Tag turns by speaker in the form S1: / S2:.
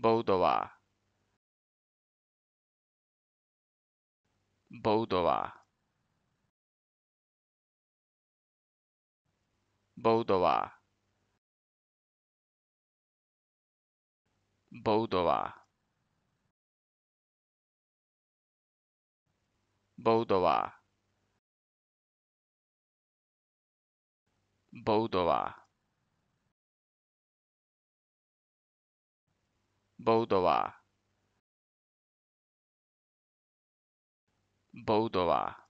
S1: ボードワーボードワーボードワーボードワーボードワーボードワーボードワーボードワー